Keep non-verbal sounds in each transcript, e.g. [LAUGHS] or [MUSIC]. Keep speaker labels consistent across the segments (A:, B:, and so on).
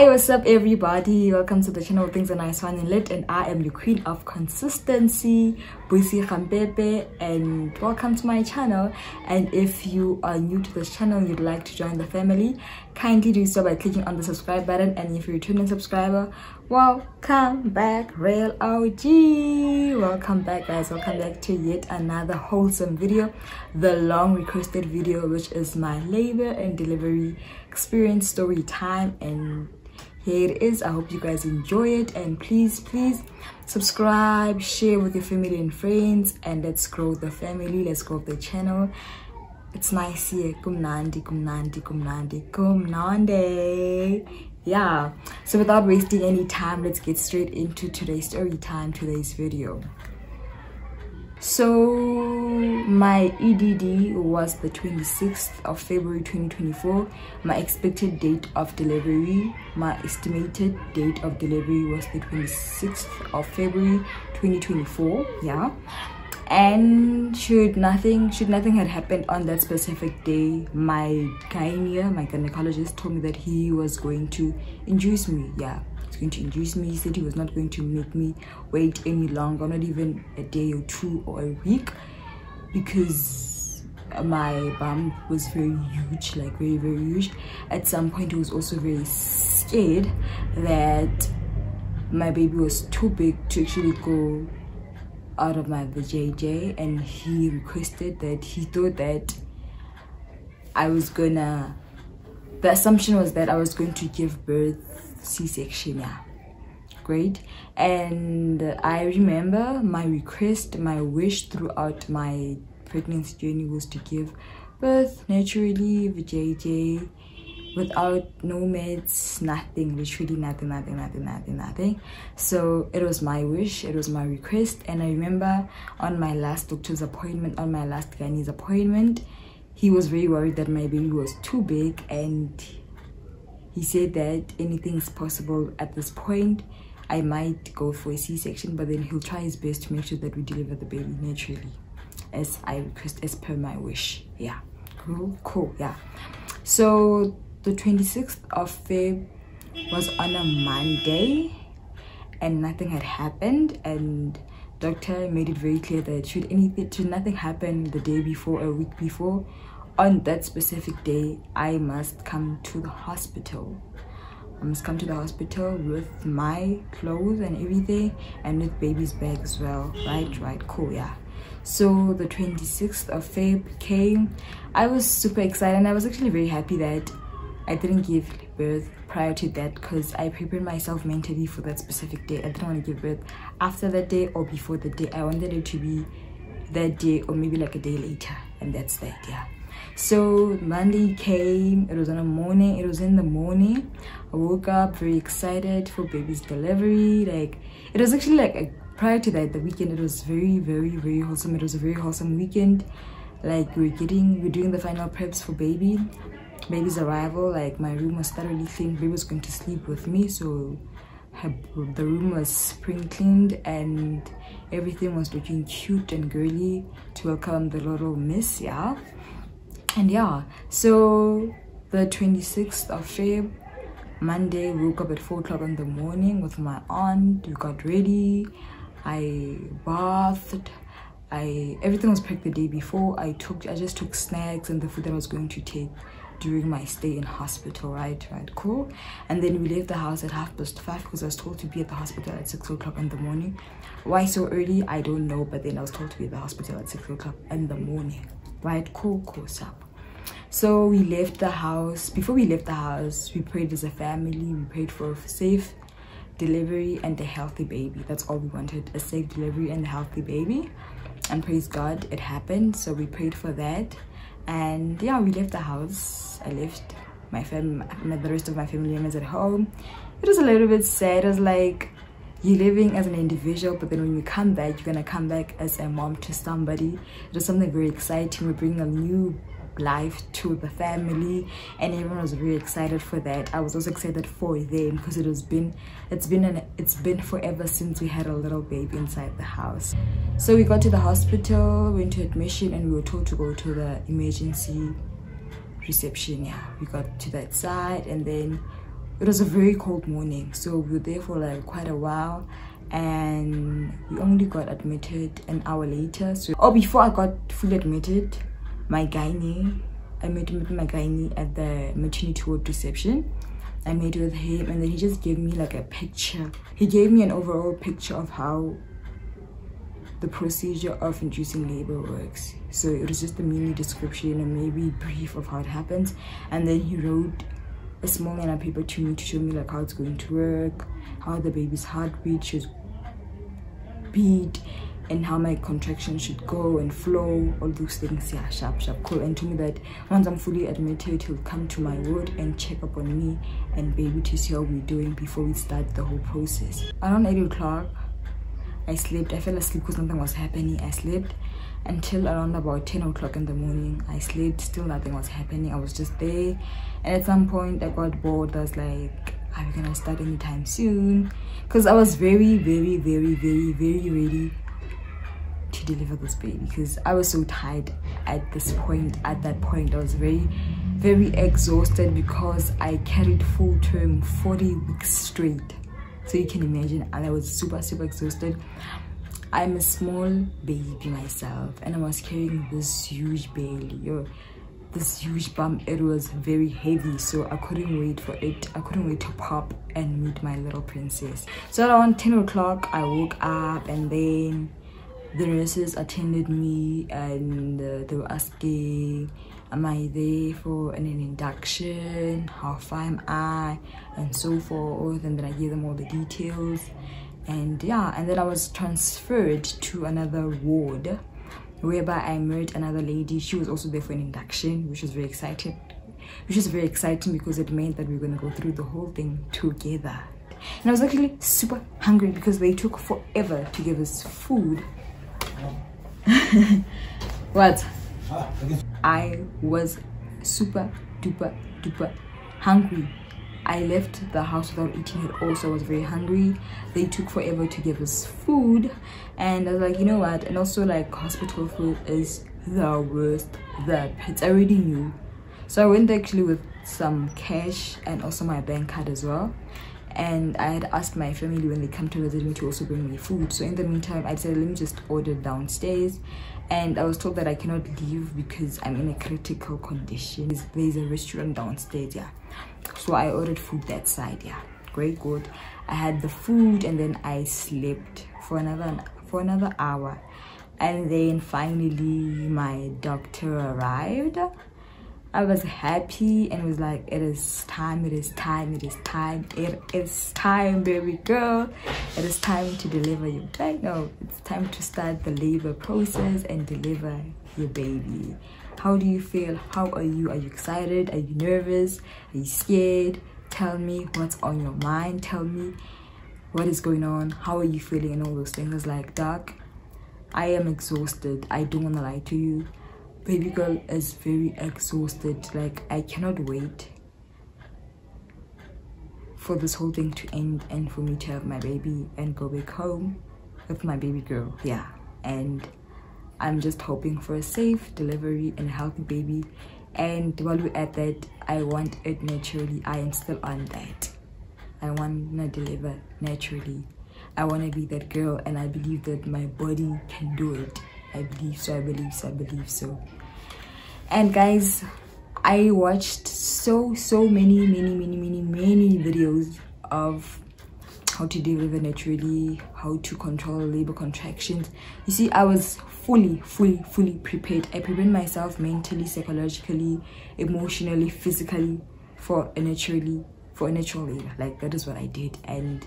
A: Hi, what's up everybody? Welcome to the channel Things Are Nice Fun and Lit and I am the queen of consistency, and welcome to my channel and if you are new to this channel and you'd like to join the family, kindly do so by clicking on the subscribe button and if you're a returning subscriber, welcome back real OG! Welcome back guys, welcome back to yet another wholesome video, the long requested video which is my labor and delivery experience story time and here it is. I hope you guys enjoy it. And please please subscribe share with your family and friends and let's grow the family. Let's grow the channel. It's nice here. Kumnandi kumnandi kumnandi kumnandi yeah. So without wasting any time let's get straight into today's story time today's video so my edd was the 26th of february 2024 my expected date of delivery my estimated date of delivery was the 26th of february 2024 yeah. And should nothing should nothing had happened on that specific day my gynae my gynecologist told me that he was going to induce me yeah going to induce me. He said he was not going to make me wait any longer, not even a day or two or a week, because my bum was very huge, like very, very huge. At some point, he was also very scared that my baby was too big to actually go out of my vajayjay and he requested that he thought that I was gonna the assumption was that I was going to give birth c-section yeah. Great. And i remember my request my wish throughout my pregnancy journey was to give birth naturally vjj without no meds nothing literally nothing nothing nothing nothing nothing. So it was my wish it was my request. And i remember on my last doctor's appointment on my last gynae's appointment he was very worried that my baby was too big and he said that anything is possible at this point. I might go for a c-section but then he'll try his best to make sure that we deliver the baby naturally as i request as per my wish. Yeah. Cool? Cool yeah. So the 26th of feb was on a monday and nothing had happened and doctor made it very clear that should anything should nothing happen the day before a week before on that specific day i must come to the hospital. I must come to the hospital with my clothes and everything and with baby's bag as well. Right right cool yeah. So the 26th of feb came. I was super excited and i was actually very happy that i didn't give birth prior to that because i prepared myself mentally for that specific day. I didn't want to give birth after that day or before the day. I wanted it to be that day or maybe like a day later and that's that yeah so monday came it was in the morning it was in the morning. I woke up very excited for baby's delivery like it was actually like a, prior to that the weekend it was very very very wholesome it was a very wholesome weekend. Like we are getting we we're doing the final preps for baby baby's arrival like my room was thoroughly clean baby was going to sleep with me so her, the room was spring cleaned and everything was looking cute and girly to welcome the little miss yeah and yeah so the 26th of feb monday woke up at four o'clock in the morning with my aunt we got ready i bathed i everything was packed the day before i took i just took snacks and the food that i was going to take during my stay in hospital right right cool. And then we left the house at half past five because i was told to be at the hospital at six o'clock in the morning. Why so early? I don't know but then i was told to be at the hospital at six o'clock in the morning right cool cool up so we left the house. Before we left the house we prayed as a family. We prayed for a safe delivery and a healthy baby. That's all we wanted a safe delivery and a healthy baby. And praise god it happened. So we prayed for that. And yeah we left the house. I left my family the rest of my family members at home. It was a little bit sad. It was like you're living as an individual but then when you come back you're gonna come back as a mom to somebody. It was something very exciting. We're bringing a new life to the family and everyone was very excited for that. I was also excited for them because it has been it's been an it's been forever since we had a little baby inside the house. So we got to the hospital went to admission and we were told to go to the emergency reception. Yeah we got to that side and then it was a very cold morning. So we were there for like quite a while and we only got admitted an hour later. So oh before i got fully admitted my gynae i met with my gynae at the maternity ward reception. I met with him and then he just gave me like a picture. He gave me an overall picture of how the procedure of inducing labor works. So it was just a mini description and maybe brief of how it happens and then he wrote a small line of paper to me to show me like how it's going to work how the baby's heartbeat should beat and how my contractions should go and flow all those things yeah sharp sharp cool and to me that once i'm fully admitted he'll come to my ward and check up on me and be able to see how we're doing before we start the whole process around 8 o'clock I slept. I fell asleep because nothing was happening. I slept until around about 10 o'clock in the morning. I slept, still nothing was happening. I was just there. And at some point, I got bored. I was like, are we gonna start anytime soon? Because I was very, very, very, very, very ready to deliver this baby because I was so tired at this point. At that point, I was very, very exhausted because I carried full term 40 weeks straight. So you can imagine and i was super super exhausted. I'm a small baby myself and i was carrying this huge belly yo this huge bump it was very heavy so i couldn't wait for it. I couldn't wait to pop and meet my little princess. So around 10 o'clock i woke up and then the nurses attended me and uh, they were asking am i there for an, an induction? How far am i? and so forth and then i gave them all the details. And yeah and then i was transferred to another ward whereby i met another lady. She was also there for an induction which was very excited which was very exciting because it meant that we were going to go through the whole thing together. And i was actually super hungry because they took forever to give us food [LAUGHS] what I was super duper duper hungry. I left the house without eating at all, so I was very hungry. They took forever to give us food, and I was like, you know what? And also, like, hospital food is the worst. That it's already new. So I went actually with some cash and also my bank card as well and I had asked my family when they come to visit me to also bring me food. So in the meantime, I said, let me just order downstairs and I was told that I cannot leave because I'm in a critical condition. There's a restaurant downstairs, yeah. So I ordered food that side, yeah. Great, good. I had the food and then I slept for another for another hour. And then finally my doctor arrived I was happy and was like, it is time, it is time, it is time, it is time, baby girl. It is time to deliver your baby. No, it's time to start the labor process and deliver your baby. How do you feel? How are you? Are you excited? Are you nervous? Are you scared? Tell me what's on your mind. Tell me what is going on. How are you feeling and all those things. Like, Doc, I am exhausted. I don't want to lie to you baby girl is very exhausted. Like i cannot wait for this whole thing to end and for me to have my baby and go back home with my baby girl. Yeah. And i'm just hoping for a safe delivery and healthy baby. And while we're at that i want it naturally. I am still on that. I want to deliver naturally. I want to be that girl and i believe that my body can do it I believe so, I believe so, I believe so. And guys, I watched so, so many, many, many, many, many videos of how to deliver naturally, how to control labor contractions. You see, I was fully, fully, fully prepared. I prepared myself mentally, psychologically, emotionally, physically for a naturally, for a natural labor. Like that is what I did. And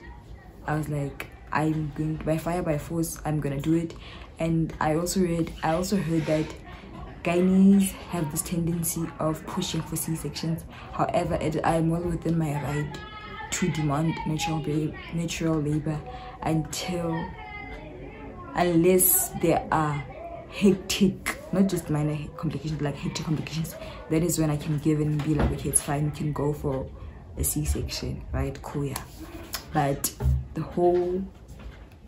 A: I was like, I'm going by fire by force, I'm gonna do it and i also read i also heard that gynaes have this tendency of pushing for c-sections. However it, i'm well within my right to demand natural natural labor until unless there are hectic not just minor complications but like hectic complications that is when i can give and be like okay it's fine we can go for a c-section right? Cool yeah. But the whole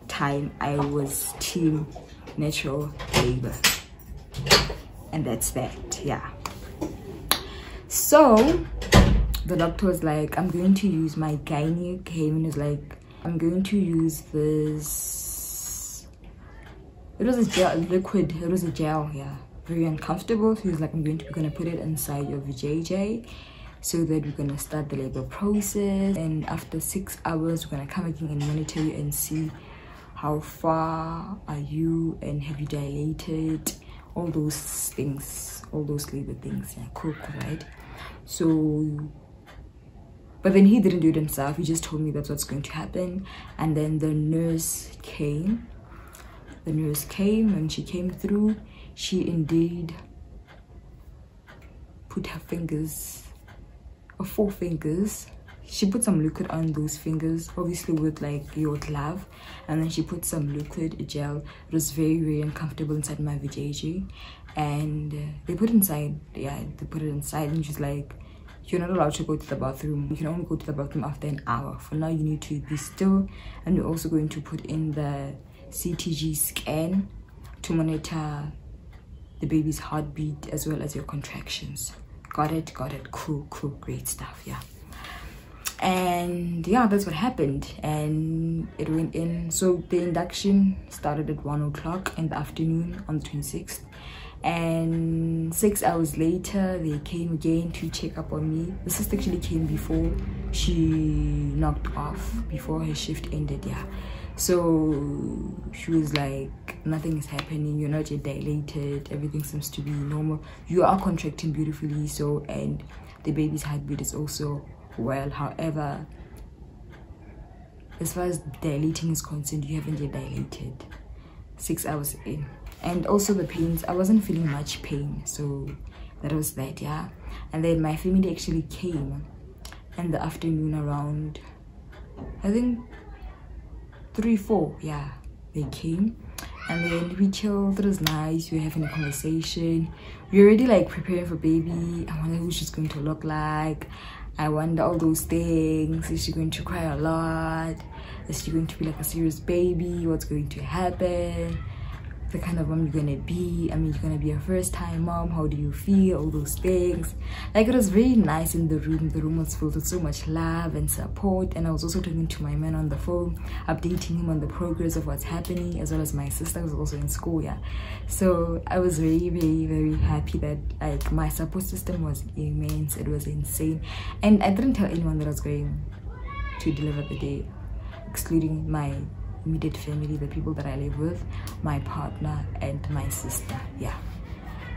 A: time i was team natural labor. And that's that yeah. So the doctor was like i'm going to use my gynae came and was like i'm going to use this it was a gel liquid it was a gel yeah. Very uncomfortable. So he's like i'm going to we're gonna put it inside your vjj so that we're gonna start the labor process. And after six hours we're gonna come again and monitor you and see how far are you and have you dilated? All those things all those labor things yeah cool right? So but then he didn't do it himself. He just told me that's what's going to happen. And then the nurse came. The nurse came and she came through. She indeed put her fingers or four fingers she put some liquid on those fingers obviously with like your glove and then she put some liquid gel. It was very very uncomfortable inside my vajayjay. And uh, they put inside yeah they put it inside and she's like you're not allowed to go to the bathroom. You can only go to the bathroom after an hour. For now you need to be still. And we're also going to put in the ctg scan to monitor the baby's heartbeat as well as your contractions. Got it? Got it. Cool cool. Great stuff. Yeah and yeah that's what happened. And it went in. So the induction started at one o'clock in the afternoon on the 26th and six hours later they came again to check up on me. The sister actually came before she knocked off before her shift ended yeah. So she was like nothing is happening. You're not yet dilated. Everything seems to be normal. You are contracting beautifully so and the baby's heartbeat is also well. However as far as dilating is concerned you haven't yet dilated. Six hours in. And also the pains i wasn't feeling much pain so that was that yeah. And then my family actually came in the afternoon around i think three four yeah they came. And then we chilled it was nice we were having a conversation. We were already like preparing for baby. I wonder who she's going to look like I wonder all those things. Is she going to cry a lot? Is she going to be like a serious baby? What's going to happen? The kind of mom you're gonna be. I mean, you're gonna be a first time mom. How do you feel? All those things. Like, it was very nice in the room. The room was filled with so much love and support. And I was also talking to my man on the phone, updating him on the progress of what's happening, as well as my sister was also in school. Yeah. So I was very, very, very happy that like my support system was immense. It was insane. And I didn't tell anyone that I was going to deliver the day, excluding my immediate family, the people that I live with, my partner, and my sister. Yeah.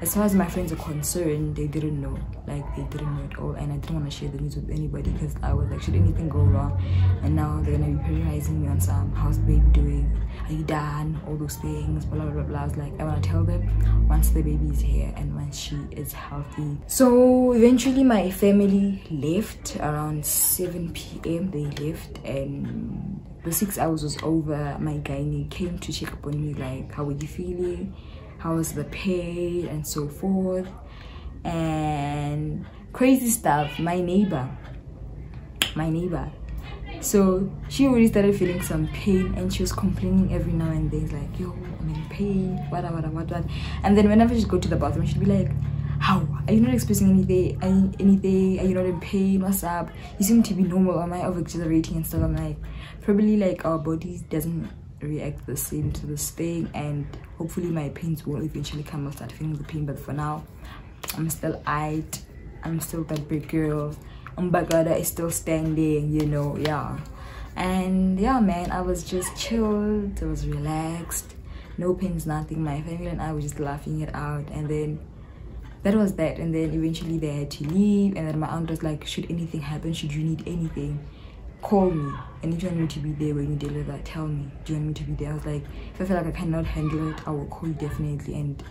A: As far as my friends are concerned, they didn't know. Like, they didn't know at all. And I didn't want to share the news with anybody because I was like, should anything go wrong? And now they're to be pressurizing me on some, how's baby doing? Are you done? All those things, blah, blah, blah, blah. I was like, I want to tell them once the baby is here and once she is healthy. So eventually my family left around 7 p.m. They left and the six hours was over my gynae came to check up on me like how were you feeling? How was the pain and so forth. And crazy stuff. My neighbor. My neighbor. So she already started feeling some pain and she was complaining every now and then like yo i'm in pain. What what what what? And then whenever she'd go to the bathroom she'd be like how? Are you not expressing anything anything are you not in pain? What's up? You seem to be normal. Am i over exaggerating and stuff? I'm like probably like our bodies doesn't react the same to this thing and hopefully my pains will eventually come i'll start feeling the pain but for now i'm still eyed i'm still that big girl. Umbagada is still standing you know yeah. And yeah man i was just chilled. I was relaxed. No pains nothing. My family and i were just laughing it out and then that was that. And then eventually they had to leave and then my aunt was like should anything happen? Should you need anything? Call me and if you want me to be there when you deliver tell me. Do you want me to be there? I was like if i feel like i cannot handle it i will call you definitely and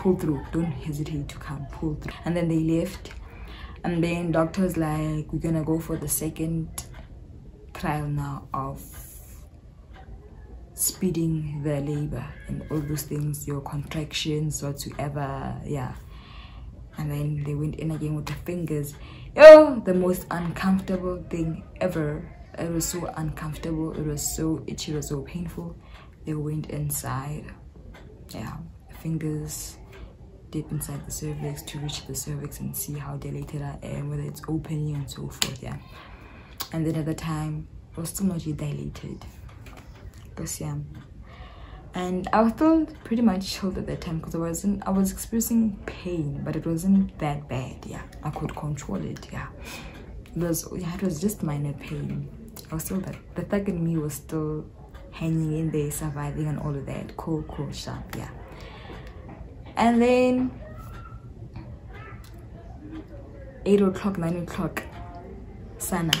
A: pull through. Don't hesitate to come pull through. And then they left. And then doctors like we're gonna go for the second trial now of speeding the labor and all those things your contractions whatsoever yeah. And then they went in again with the fingers. Oh the most uncomfortable thing ever it was so uncomfortable it was so itchy it was so painful they went inside yeah fingers deep inside the cervix to reach the cervix and see how dilated I am, whether it's opening and so forth, yeah. And then at the time, I was still not yet dilated. Because yeah. And I was still pretty much chilled at that time because I wasn't I was experiencing pain, but it wasn't that bad, yeah. I could control it, yeah. It was yeah, it was just minor pain. Was still that the thug in me was still hanging in there, surviving and all of that. Cool, cool, sharp, yeah. And then 8 o'clock, 9 o'clock, Sana.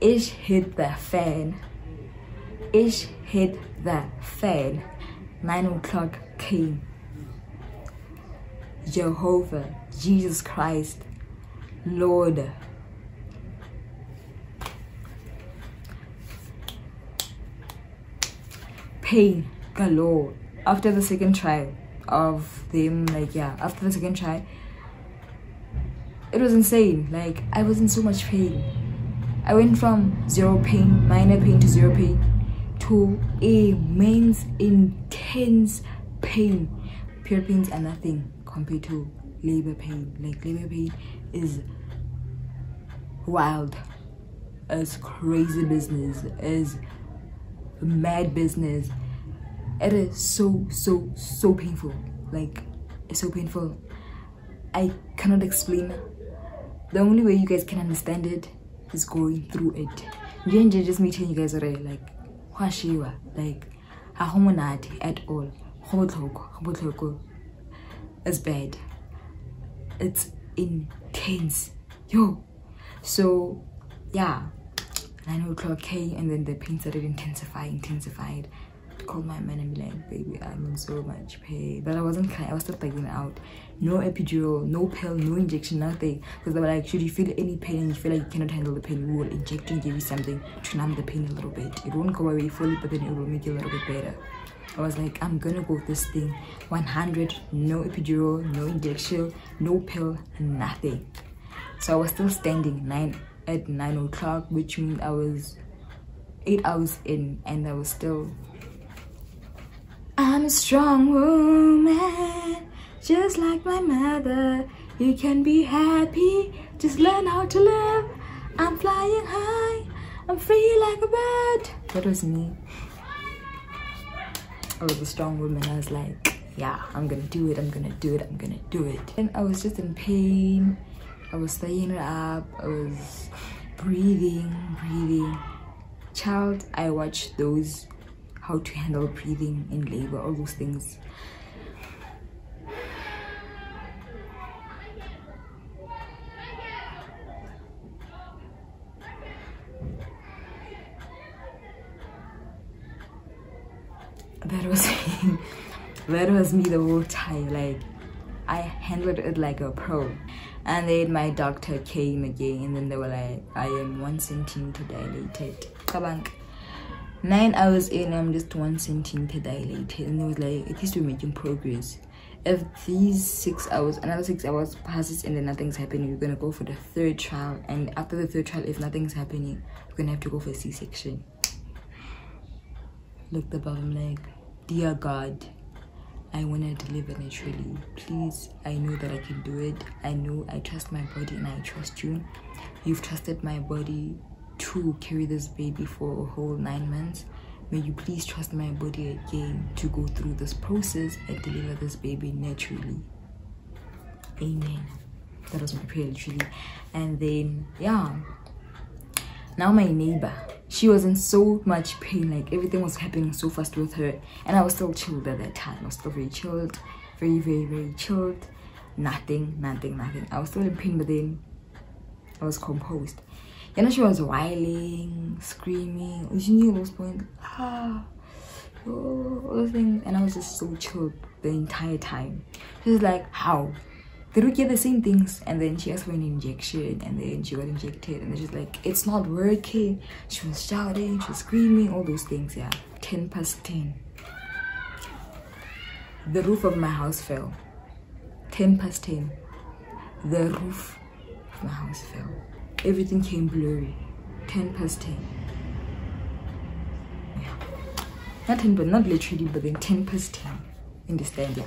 A: Ish hit the fan. Ish hit the fan. 9 o'clock came. Jehovah, Jesus Christ, Lord. Pain galore after the second try of them like yeah after the second try it was insane. Like i was in so much pain. I went from zero pain minor pain to zero pain to a immense intense pain. Pure pains are nothing compared to labor pain. Like labor pain is wild. As crazy business. As mad business. It is so so so painful. Like it's so painful. I cannot explain. The only way you guys can understand it is going through it. Jenja just me telling you guys already like washiwa like hahomonati at all. It's bad. It's intense. Yo. So yeah 9 o'clock came and then the pain started intensifying intensified Called my man and be like, baby, I'm in so much pain. But I wasn't crying, I was still thugging out. No epidural, no pill, no injection, nothing. Because they were like, should you feel any pain and you feel like you cannot handle the pain, we will inject you and give you something to numb the pain a little bit. It won't go away fully, but then it will make you a little bit better. I was like, I'm gonna go with this thing 100, no epidural, no injection, no pill, nothing. So I was still standing nine at nine o'clock, which means I was eight hours in and I was still I'm a strong woman, just like my mother. You can be happy, just learn how to live. I'm flying high, I'm free like a bird. That was me. I was a strong woman. I was like, yeah, I'm gonna do it, I'm gonna do it, I'm gonna do it. And I was just in pain. I was staying up. I was breathing, breathing. Child, I watched those how to handle breathing in labor all those things that was [LAUGHS] that was me the whole time like i handled it like a pro and then my doctor came again and then they were like i am one centimeter dilated Kabank nine hours in i'm just one centimeter dilated and it was like at least we're making progress. If these six hours another six hours passes and then nothing's happening we're gonna go for the third trial. And after the third trial if nothing's happening we're gonna have to go for a c-section. Looked above him like dear god i want to deliver naturally. Please i know that i can do it. I know i trust my body and i trust you. You've trusted my body to carry this baby for a whole nine months. May you please trust my body again to go through this process and deliver this baby naturally. Amen. That was my prayer literally. And then yeah. Now my neighbor she was in so much pain like everything was happening so fast with her. And i was still chilled at that time. I was still very chilled. Very very very chilled. Nothing nothing nothing. I was still in pain but then i was composed. You know she was whiling screaming. She knew those points? Ah oh, all those things. And i was just so chilled the entire time. She was like how they don't get the same things. And then she asked for an injection and then she got injected and then she's like it's not working. She was shouting she was screaming all those things yeah. 10 past 10 the roof of my house fell. 10 past 10 the roof of my house fell. Everything came blurry. 10 past 10 yeah. Not 10 but not literally but then 10 past 10 understand yeah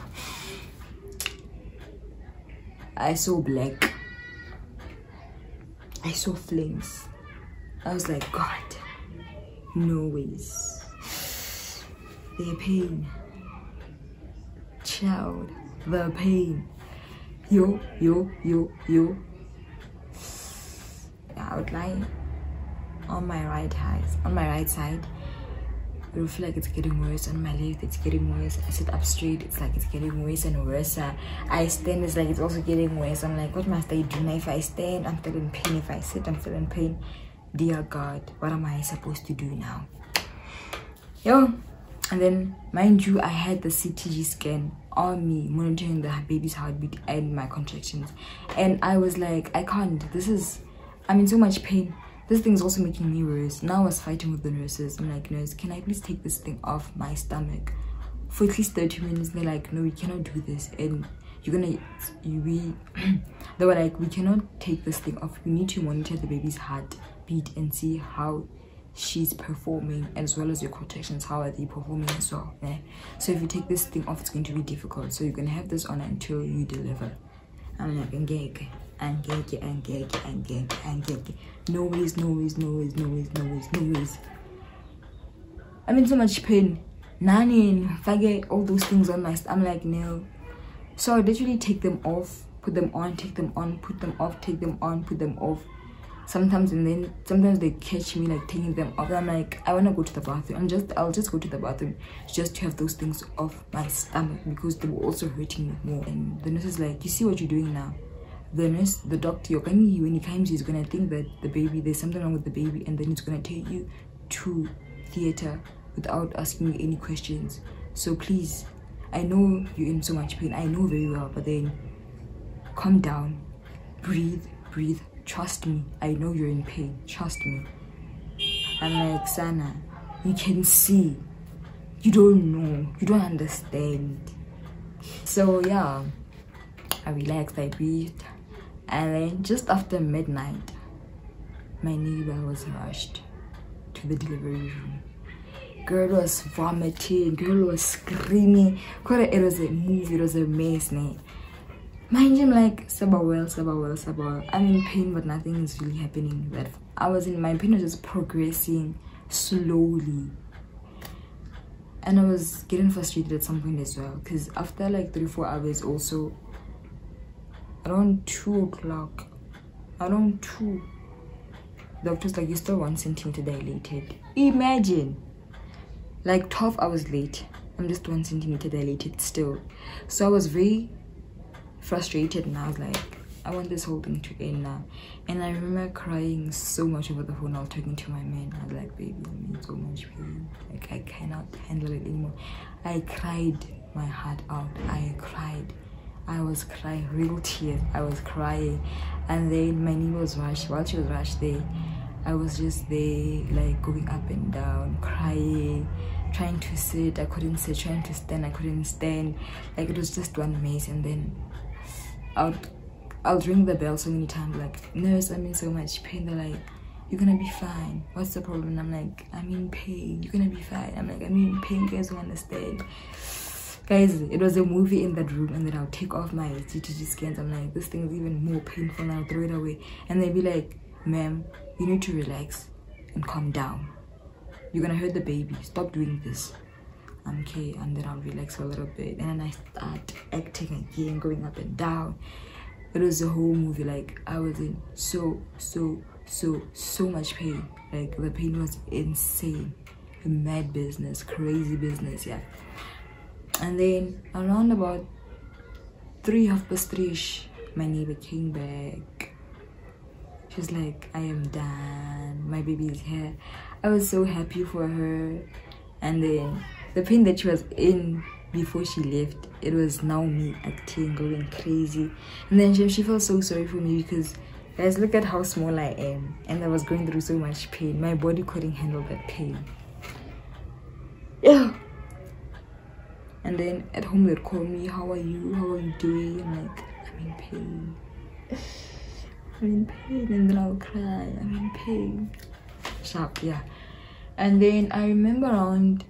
A: I saw black. I saw flames. I was like, God, no ways. The pain. Child, the pain. Yo, yo, yo, yo. Lie on my right side, on my right side it will feel like it's getting worse on my left it's getting worse. I sit up straight it's like it's getting worse and worse. I stand it's like it's also getting worse. I'm like what must i do now? If i stand i'm feeling pain. If i sit i'm feeling pain. Dear god what am i supposed to do now? Yo and then mind you i had the ctg scan on me monitoring the baby's heartbeat and my contractions. And i was like i can't this is i'm in so much pain this thing's also making me worse. Now i was fighting with the nurses. I'm like nurse can i please take this thing off my stomach for at least 30 minutes? They're like no we cannot do this. And you're gonna you we [CLEARS THROAT] they were like we cannot take this thing off. We need to monitor the baby's heartbeat and see how she's performing as well as your contractions how are they performing as well. Yeah? so if you take this thing off it's going to be difficult. So you're gonna have this on until you deliver. I'm like okay angeke angeke angeke angeke no ways no ways no ways no ways no ways no ways i'm in so much pain. Nani forget all those things on my i'm like no. So i literally take them off put them on take them on put them off take them on put them off. Sometimes and then sometimes they catch me like taking them off. I'm like i want to go to the bathroom. I'm just i'll just go to the bathroom just to have those things off my stomach because they were also hurting me more. And the nurse is like you see what you're doing now the nurse, the doctor, when he comes, he's gonna think that the baby, there's something wrong with the baby, and then he's gonna take you to theater without asking you any questions. So please, I know you're in so much pain. I know very well, but then calm down, breathe, breathe. Trust me. I know you're in pain. Trust me. I'm like Sana. You can see. You don't know. You don't understand. So yeah, I relaxed. I breathed and then just after midnight my neighbor was rushed to the delivery room. Girl was vomiting girl was screaming. It was a movie it was a mess man mind you I'm like saba well saba well saba well. I'm in pain but nothing is really happening. But i was in my pain was just progressing slowly. And i was getting frustrated at some point as well because after like three four hours also around two o'clock. Around two. Doctor's like you're still one centimeter dilated imagine. Like 12 hours late. I'm just one centimeter dilated still. So i was very frustrated and i was like i want this whole thing to end now. And i remember crying so much over the phone. I was talking to my man. I was like baby i'm in so much pain. Like i cannot handle it anymore. I cried my heart out. I cried I was crying, real tears. I was crying, and then my knee was rushed. While she was rushed there, I was just there, like going up and down, crying, trying to sit. I couldn't sit. Trying to stand. I couldn't stand. Like it was just one mess. And then I'll I'll ring the bell so many times, like nurse, I'm in so much pain. They're like, you're gonna be fine. What's the problem? I'm like, I'm in pain. You're gonna be fine. I'm like, I'm in pain. You guys don't understand guys it was a movie in that room and then i'll take off my CTG scans. I'm like this thing is even more painful now. Throw it away. And they'd be like ma'am you need to relax and calm down. You're gonna hurt the baby. Stop doing this. I'm okay. And then i'll relax a little bit. And then i start acting again going up and down. It was a whole movie. Like i was in so so so so much pain. Like the pain was insane. The mad business. Crazy business yeah and then around about three half past three my neighbor came back. She's like i am done. My baby is here. I was so happy for her. And then the pain that she was in before she left it was now me acting going crazy. And then she, she felt so sorry for me because guys look at how small i am. And i was going through so much pain. My body couldn't handle that pain. Yeah and then at home they'd call me how are you? How are you doing? I'm like i'm in pain. [SIGHS] I'm in pain. And then i'll cry. I'm in pain. Sharp yeah. And then i remember around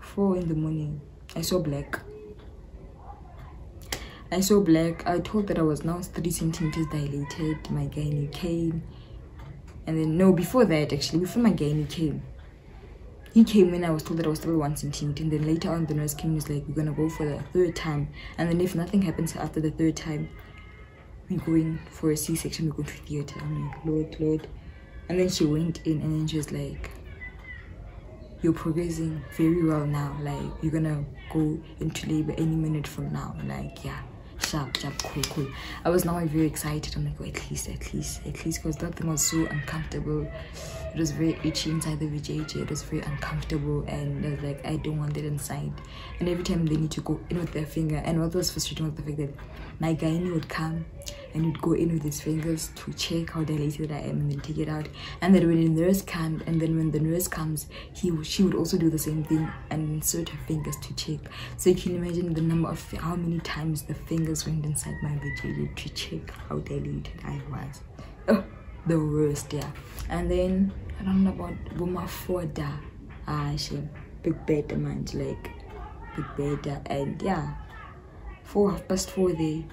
A: four in the morning i saw black. I saw black. I told that I was now three centimeters dilated. My gynae came, and then no, before that actually, before my gynae came, he came when I was told that I was still one centimeter, and then later on the nurse came and was like, "We're gonna go for the third time, and then if nothing happens after the third time, we're going for a C-section. We're going to theater." I'm like, "Lord, Lord," and then she went in, and then she was like you're progressing very well now. Like you're gonna go into labor any minute from now. Like yeah sharp sharp cool cool. I was now very excited. I'm like oh, at least at least at least. Because that thing was so uncomfortable it was very itchy inside the vjj it was very uncomfortable and i was like i don't want it inside and every time they need to go in with their finger and what was frustrating was the fact that my gynae would come and he'd go in with his fingers to check how dilated I am and then take it out. And then when the nurse comes, and then when the nurse comes, he she would also do the same thing and insert her fingers to check. So you can imagine the number of how many times the fingers went inside my vagina to check how dilated I was. Oh, the worst, yeah. And then I don't know about Buma Foda. Ah, she big beta man, like big beta, and yeah, four half past four there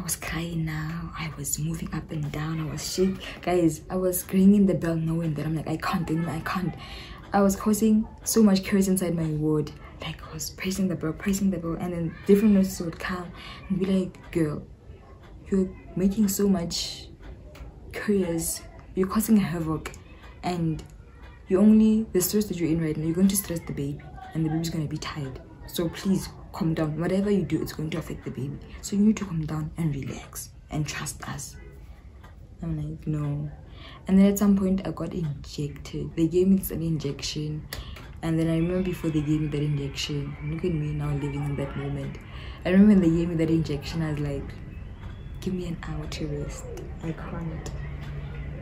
A: I was crying now. I was moving up and down. I was shaking. Guys, I was ringing the bell knowing that I'm like, I can't. I can't. I was causing so much chaos inside my ward. Like, I was pressing the bell, pressing the bell. And then different nurses would come and be like, girl, you're making so much chaos. You're causing a havoc. And you only, the stress that you're in right now, you're going to stress the baby. And the baby's going to be tired. So please calm down whatever you do it's going to affect the baby so you need to calm down and relax and trust us i'm like no and then at some point i got injected they gave me this injection and then i remember before they gave me that injection look at me now living in that moment i remember when they gave me that injection i was like give me an hour to rest. I can't.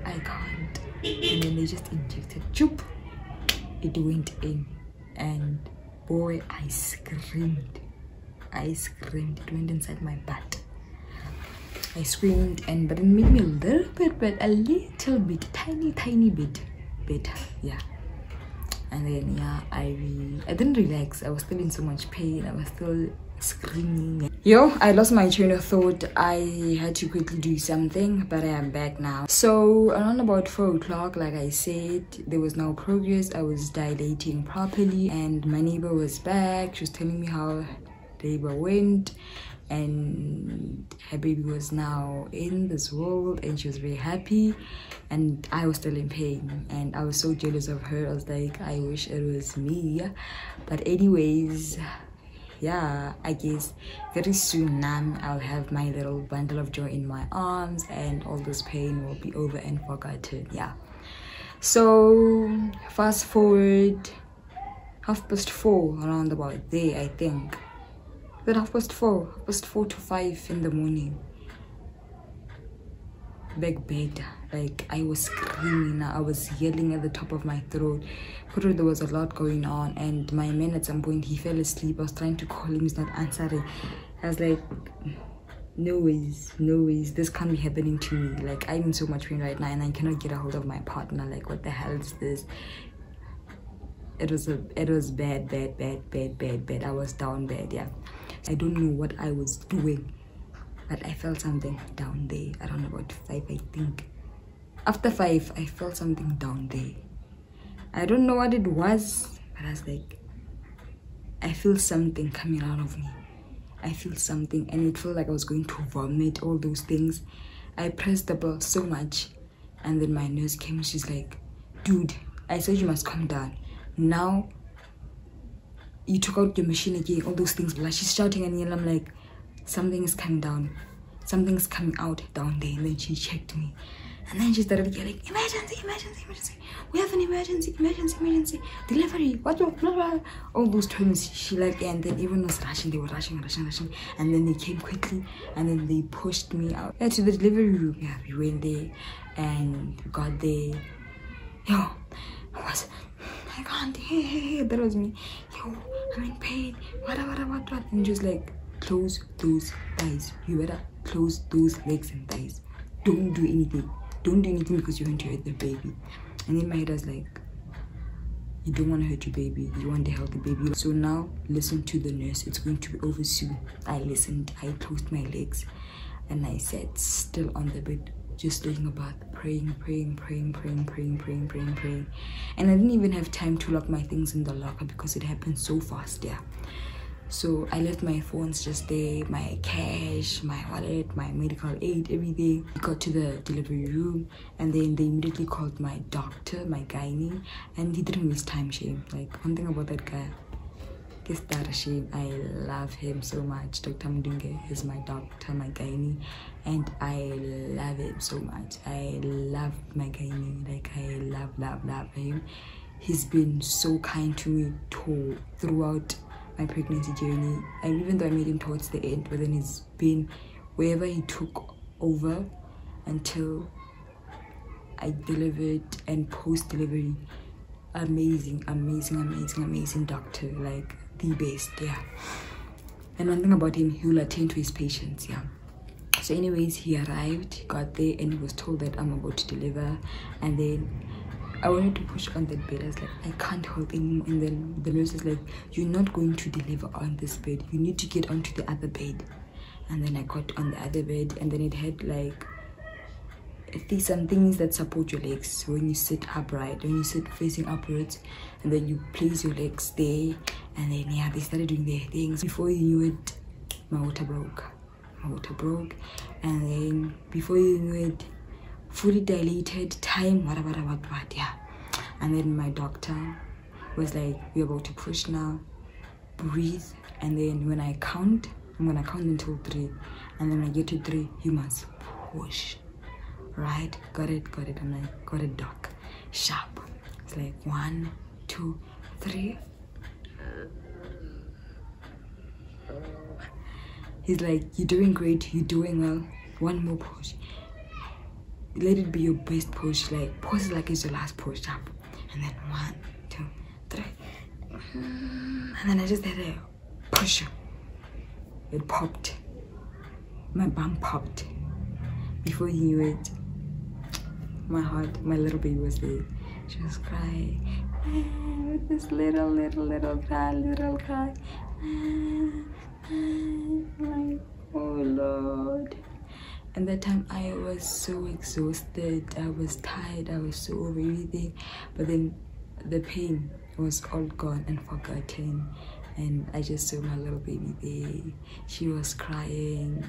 A: I can't. And then they just injected choop it went in. And boy i screamed. I screamed. It went inside my butt. I screamed and but it made me a little bit but a little bit tiny tiny bit better yeah. And then yeah i i didn't relax. I was still in so much pain. I was still screaming yo i lost my train of thought. I had to quickly do something but i am back now. So around about four o'clock like i said there was no progress. I was dilating properly and my neighbor was back. She was telling me how labor went and her baby was now in this world and she was very happy and i was still in pain. And i was so jealous of her. I was like i wish it was me. But anyways yeah i guess very soon now i'll have my little bundle of joy in my arms and all this pain will be over and forgotten yeah. So fast forward half past four around about there i think. But half past four half past four to five in the morning back bed. Like i was screaming. I was yelling at the top of my throat. There was a lot going on and my man at some point he fell asleep. I was trying to call him. He's not answering. I was like no ways no ways this can't be happening to me. Like i'm in so much pain right now and i cannot get a hold of my partner. Like what the hell is this? It was a it was bad bad bad bad bad bad. I was down bad yeah. I don't know what i was doing but i felt something down there around about five i think after five i felt something down there I don't know what it was, but I was like, I feel something coming out of me. I feel something, and it felt like I was going to vomit all those things. I pressed the bell so much, and then my nurse came she's like, Dude, I said you must calm down. Now, you took out your machine again, all those things. But she's shouting, and I'm like, Something is coming down. Something's coming out down there. And then she checked me. And then she started yelling, Emergency, emergency, emergency we have an emergency, emergency, emergency, delivery, what. All those terms she like, and then everyone was rushing, they were rushing, rushing, rushing, and then they came quickly, and then they pushed me out yeah, to the delivery room. Yeah, we went there, and got there. Yo, I was, I can't, hey, hey, hey, that was me. Yo, I'm in pain, what, what, what, what, and just like, Close those eyes. You better close those legs and thighs. Don't do anything. Don't do anything because you want to hurt the baby. And then my head I was like, you don't want to hurt your baby. You want the healthy baby. So now listen to the nurse. It's going to be over soon. I listened. I closed my legs and I sat still on the bed just thinking about praying, praying, praying, praying, praying, praying, praying, praying. And I didn't even have time to lock my things in the locker because it happened so fast, yeah so i left my phones just there my cash my wallet my medical aid everything. I got to the delivery room and then they immediately called my doctor my gynae and he didn't waste time shame. Like one thing about that guy is that a shame. I love him so much. Dr mdunge is my doctor my gynae and i love him so much. I love my gynae. Like i love love love him. He's been so kind to me to, throughout my pregnancy journey and even though i made him towards the end but then he's been wherever he took over until i delivered and post delivery amazing amazing amazing amazing doctor like the best yeah. And one thing about him he will attend to his patients yeah. So anyways he arrived he got there and he was told that i'm about to deliver and then I wanted to push on that bed. I was like, I can't hold anymore. And then the nurse is like, You're not going to deliver on this bed. You need to get onto the other bed. And then I got on the other bed, and then it had like these some things that support your legs when you sit upright, when you sit facing upwards, and then you place your legs there. And then, yeah, they started doing their things. Before you knew it, my water broke. My water broke. And then, before you knew it, fully dilated time what what what yeah. And then my doctor was like we're about to push now. Breathe. And then when i count i'm gonna count until three. And then i get to three you must push. Right? Got it got it. And i got it doc. Sharp. It's like one two three. He's like you're doing great. You're doing well. One more push let it be your best push like push like it's your last push up and then one two three. And then i just had a push. It popped. My bum popped. Before you knew it my heart my little baby was there. She was crying. With this little little little cry little cry. Oh lord and that time i was so exhausted. I was tired. I was so over everything. But then the pain was all gone and forgotten. And i just saw my little baby there. She was crying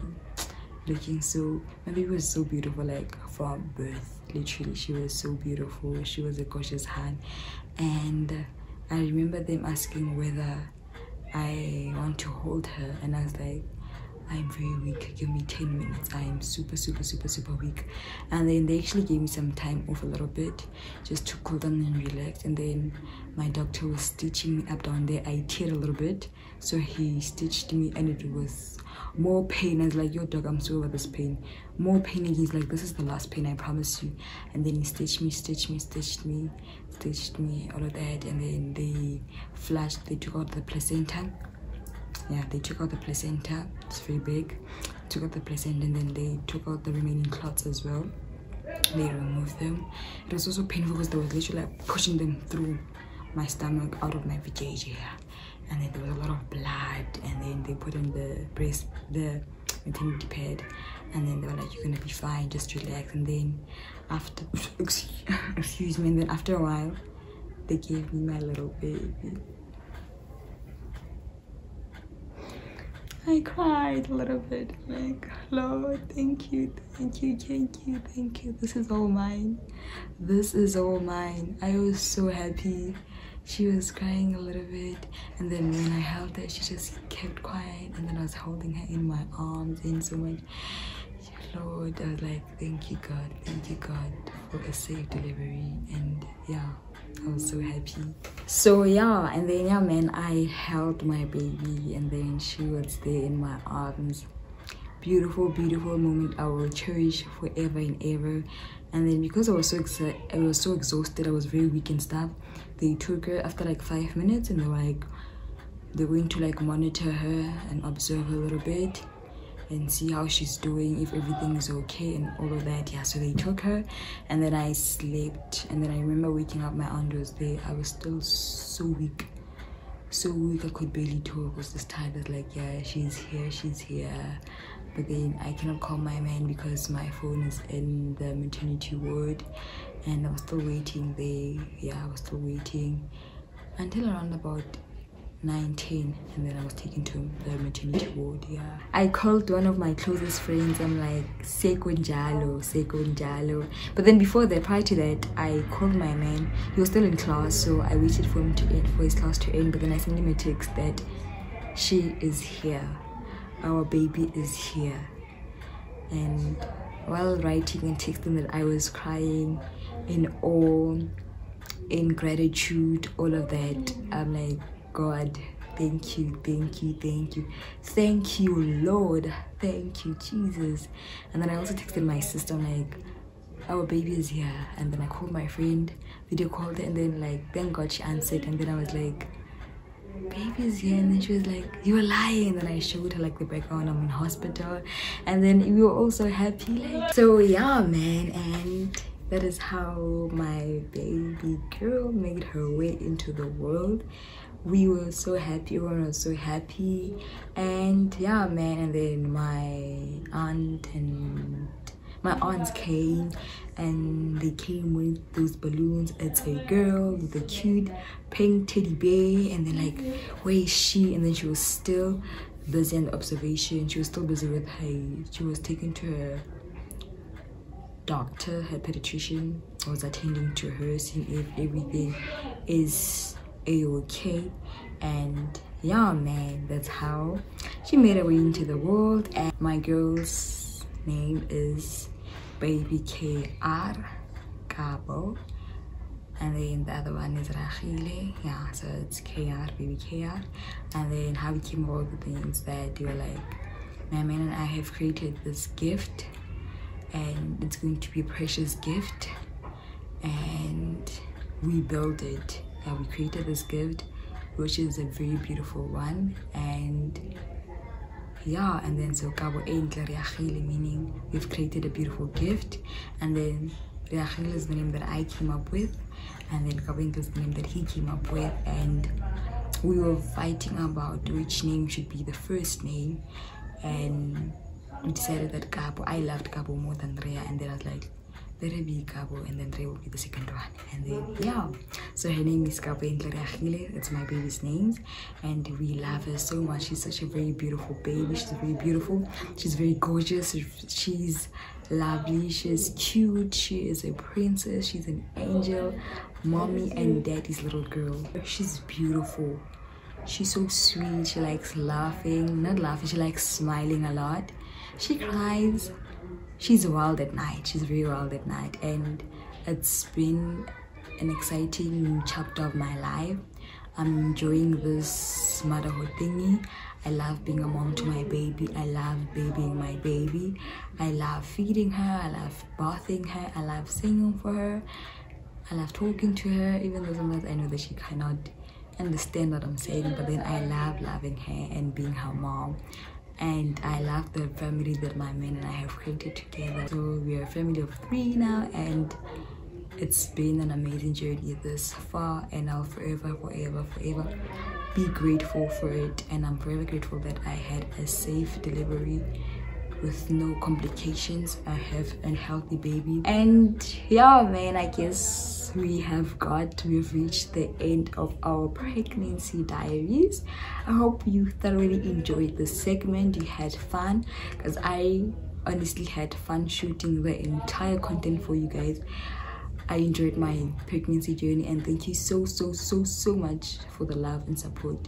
A: looking so my baby was so beautiful like from birth. Literally she was so beautiful. She was a gorgeous hand. And i remember them asking whether i want to hold her. And i was like I'm very weak. Give me 10 minutes. I am super, super, super, super weak. And then they actually gave me some time off a little bit just to cool down and relax. And then my doctor was stitching me up down there. I teared a little bit. So he stitched me and it was more pain. I was like, yo, dog, I'm so over this pain. More pain. And he's like, this is the last pain, I promise you. And then he stitched me, stitched me, stitched me, stitched me, all of that. And then they flashed, they took out the placenta yeah they took out the placenta. It's very big. Took out the placenta and then they took out the remaining clots as well. They removed them. It was also painful because they were literally like pushing them through my stomach out of my vajayjay. And then there was a lot of blood and then they put in the breast the maternity pad. And then they were like you're gonna be fine. Just relax. And then after [LAUGHS] excuse me. And then after a while they gave me my little baby I cried a little bit like Lord thank you thank you thank you thank you. This is all mine. This is all mine. I was so happy. She was crying a little bit and then when I held her she just kept quiet and then I was holding her in my arms and so much. Lord I was like thank you God thank you God for a safe delivery. And yeah I was so happy. So yeah, and then yeah man, I held my baby and then she was there in my arms. Beautiful, beautiful moment I will cherish forever and ever. And then because I was so excited, I was so exhausted, I was very weak and stuff. They took her after like five minutes and they were like, they're going to like monitor her and observe her a little bit. And see how she's doing if everything is okay and all of that. Yeah so they took her and then i slept. And then i remember waking up my aunt was there. I was still so weak so weak i could barely talk. Was just tired? Like yeah she's here she's here. But then i cannot call my man because my phone is in the maternity ward and i was still waiting there. Yeah i was still waiting. Until around about 19 and then I was taken to the maternity ward yeah. I called one of my closest friends I'm like Seko Njalo but then before that prior to that I called my man. He was still in class so I waited for him to end for his class to end but then I sent him a text that she is here. Our baby is here. And while writing and texting that I was crying in awe in gratitude all of that. I'm like God, thank you, thank you, thank you, thank you, Lord, thank you, Jesus. And then I also texted my sister, like, our baby is here. And then I called my friend, video called her, and then, like, thank God she answered. And then I was like, baby is here. And then she was like you were lying. And then i showed her like the background. I'm in hospital. And then we were also happy like so yeah man. And that is how my baby girl made her way into the world we were so happy everyone was so happy. And yeah man and then my aunt and my aunts came and they came with those balloons. It's a girl with a cute pink teddy bear and then like where is she? And then she was still busy in the observation. She was still busy with her she was taken to her doctor her pediatrician was attending to her seeing if everything is a-okay and yeah man that's how she made her way into the world and my girl's name is baby kr Kabo and then the other one is Rachile. Yeah, so it's KR, baby KR. And then how we came about the things that you were like, my man and I have created this gift and it's going to be a precious gift and we build it yeah we created this gift which is a very beautiful one. And yeah and then so kabo meaning we've created a beautiful gift. And then Riachil is the name that I came up with. And then Kabo is the name that he came up with. And we were fighting about which name should be the first name. And we decided that Kabo I loved Kabo more than Rea. And then I was like let her be Kabo and then Ray will be the second one and then yeah. So her name is Kabo Achille it's my baby's name. And we love her so much. She's such a very beautiful baby. She's very beautiful. She's very gorgeous. She's lovely. She's cute. She is a princess. She's an angel mommy and daddy's little girl. She's beautiful. She's so sweet. She likes laughing. Not laughing. She likes smiling a lot. She cries she's wild at night. She's very wild at night. And it's been an exciting chapter of my life. I'm enjoying this motherhood thingy. I love being a mom to my baby. I love babying my baby. I love feeding her. I love bathing her. I love singing for her. I love talking to her even though sometimes i know that she cannot understand what i'm saying. But then i love loving her and being her mom and I love the family that my man and I have created together. So we are a family of three now and it's been an amazing journey this far and I'll forever, forever, forever be grateful for it and I'm forever grateful that I had a safe delivery with no complications. I have a healthy baby. And yeah man I guess we have got we've reached the end of our pregnancy diaries. I hope you thoroughly enjoyed this segment. You had fun because i honestly had fun shooting the entire content for you guys. I enjoyed my pregnancy journey and thank you so so so so much for the love and support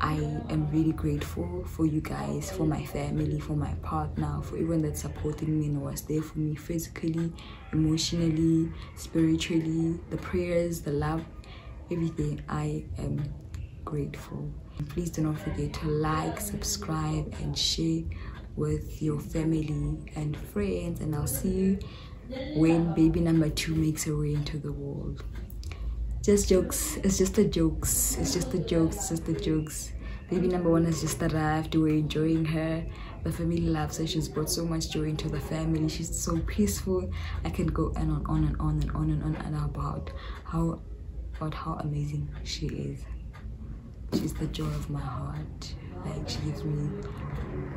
A: I am really grateful for you guys, for my family, for my partner, for everyone that's supporting me and was there for me physically, emotionally, spiritually, the prayers, the love, everything. I am grateful. Please do not forget to like, subscribe, and share with your family and friends. And I'll see you when baby number two makes her way into the world just jokes it's just the jokes it's just the jokes it's just the jokes. Baby number one has just arrived we're enjoying her. The family loves her she's brought so much joy into the family she's so peaceful. I can go on and on and on and on and on and about how about how amazing she is. She's the joy of my heart like she gives me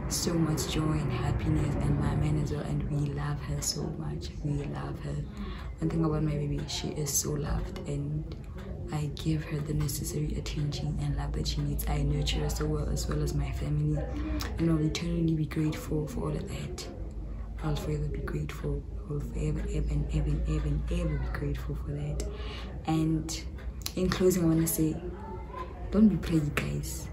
A: so much joy and happiness and my man as well and we love her so much we love her one thing about my baby she is so loved and I give her the necessary attention and love that she needs. I nurture her so well as well as my family. And I'll eternally be grateful for all of that. I'll forever be grateful. I'll forever, ever, and ever, and ever, and ever be grateful for that. And in closing, I want to say, don't be crazy, guys.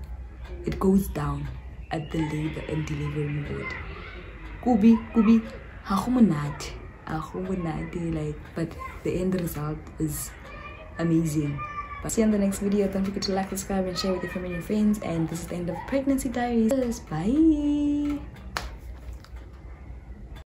A: It goes down at the labor and delivery ward. Kubi, kubi, like, but the end result is amazing. But see you in the next video. Don't forget to like, subscribe, and share with your family and friends. And this is the end of Pregnancy Diaries. Bye.